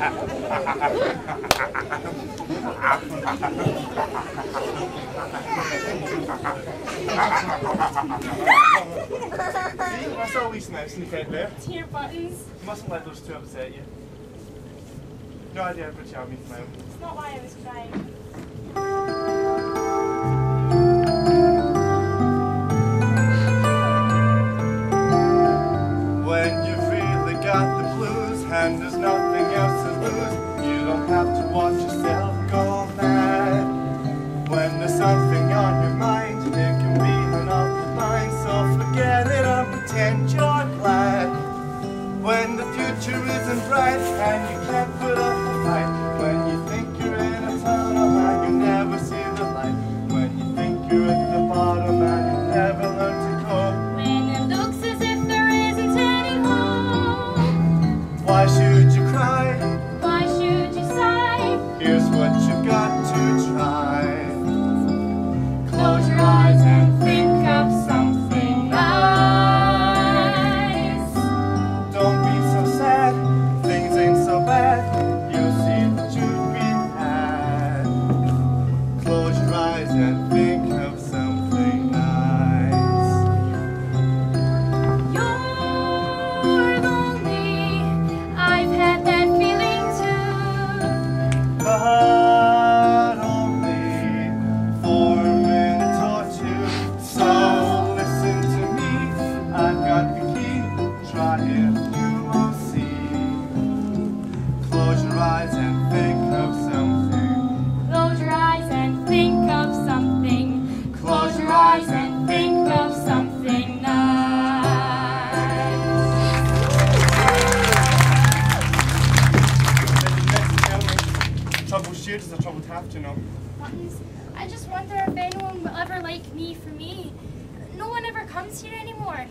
See, that's always nice and head there. Tear buttons. You mustn't let those two upset you. No idea how to charm me smile. It's not why I was crying. And there's nothing else to lose, you don't have to watch yourself go mad. When there's something on your mind, it can be an awful mind, so forget it and pretend you're glad. When the future isn't bright and you can't put up I just wonder if anyone will ever like me for me. No one ever comes here anymore.